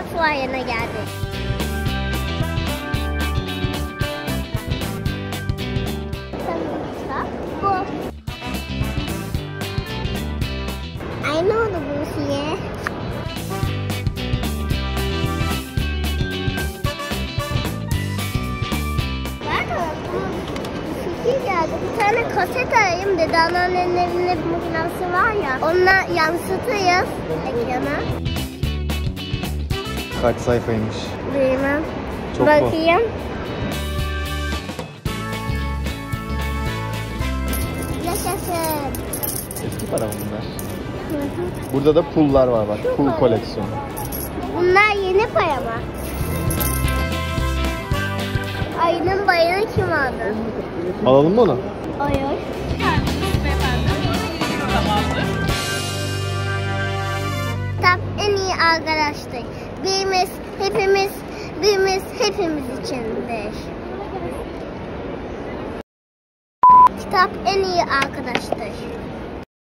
kitap fuarına geldik. I know the books here. Geldi. Bir tane kaset arayayım dedi. Anneannenin evinde bir makinesi var ya. Onunla yansıtırız ekrana. Kaç sayfaymış? Bilmem. Çok? Bakayım. Yaşasın. Eski para bunlar? Burada da pullar var bak. Şu Pul para. koleksiyonu. Bunlar yeni para mı? Ayının bayını kim aldı? Alalım mı onu? Hayır. Kitap en iyi arkadaştır. Birimiz, hepimiz, birimiz hepimiz içindir. Kitap en iyi arkadaştır.